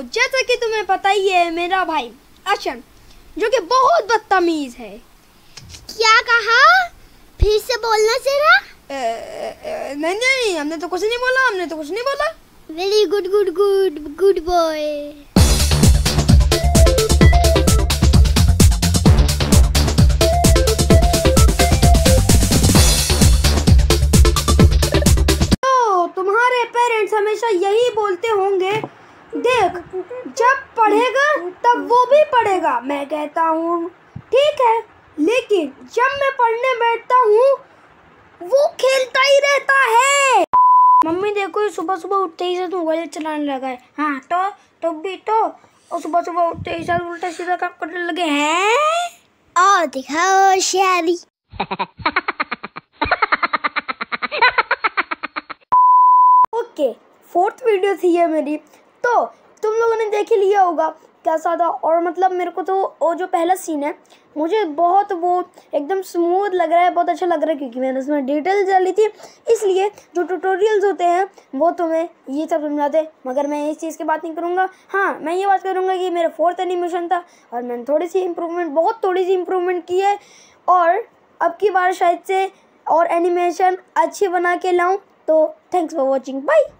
जैसा कि तुम्हें पता ही है मेरा भाई अर्शन जो कि बहुत बदतमीज है। क्या कहा? फिर से बोलना जरा। नहीं नहीं हमने तो कुछ नहीं बोला हमने तो कुछ नहीं बोला। Very good good good good boy तो तुम्हारे पेरेंट्स हमेशा यही बोलते होंगे देख जब पढ़ेगा तब वो भी पढ़ेगा। मैं कहता हूँ ठीक है लेकिन जब मैं पढ़ने बैठता हूँ वो खेलता ही रहता है। मम्मी देखो ये सुबह सुबह उठते ही साथ मोबाइल चलाने लगा है। हाँ तो तो भी तो और सुबह सुबह उठते ही साथ उल्टा सीधा काम करने लगे हैं। और दिखाओ शादी ओके फोर्थ वीडियो थी ये मेरी। तो तुम लोगों ने देख ही लिया होगा कैसा था। और मतलब मेरे को तो वो जो पहला सीन है, मुझे बहुत वो एकदम स्मूथ लग रहा है, बहुत अच्छा लग रहा है, क्योंकि मैंने उसमें डिटेल डाली थी। इसलिए जो ट्यूटोरियल्स होते हैं, वो तुम्हें ये सब समझाते मगर मैं इस चीज़ की बात नहीं करूँगा। हाँ मैं ये बात करूँगा कि मेरा फोर्थ एनिमेशन था और मैंने थोड़ी सी इम्प्रूवमेंट बहुत थोड़ी सी इम्प्रूवमेंट की है। और अब की बार शायद से और एनिमेशन अच्छी बना के लाऊँ। तो थैंक्स फॉर वॉचिंग बाय